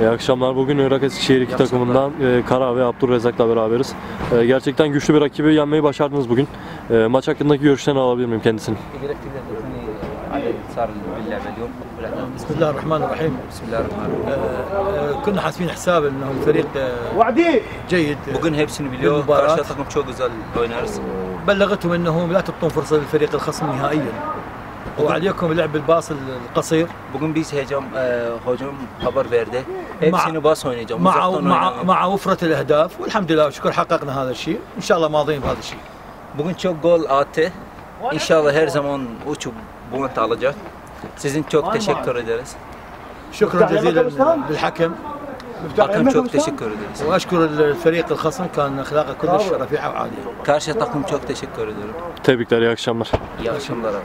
İyi akşamlar. Bugün Irak Eskişehir iki takımından e, Kara ve Abdurrezzak'la beraberiz. E, gerçekten güçlü bir rakibi yenmeyi başardınız bugün. E, maç hakkındaki görüşlerini alabilir miyim kendisinin? قدرت تدلني على اللي صار باللعبه اليوم بالأهداف؟ بسم الله الرحمن الرحيم بسم الله الرحمن الرحيم آه، آه، كنا حاسبين حساب انه الفريق آه، جيد Bugün hepsini biliyor. Mübarek. Karşı takım çok güzel oynarız. بلغتهم انهم لا تعطون فرصه للفريق الخصم نهائيا وعليكم لعب الباص القصير Bugün biz hocam e, hocam haber verdi. Hepsini bas oynayacağım. مع Uzaktan مع oynamayacağım. مع وفره الاهداف والحمد لله وشكر حققنا هذا الشيء ان شاء الله ماضيين بهذا الشيء Bugün çok gol attı. İnşallah her zaman uçup bunu alacak. Sizin çok teşekkür ederiz. شكرا جزيلا للحكم Hakem çok teşekkür ederiz. واشكر الفريق الخصم كان اخلاقه كلش رفيعه وعاليه Karşı takım çok teşekkür ediyorum. Tebrikler, iyi akşamlar. İyi akşamlar abi.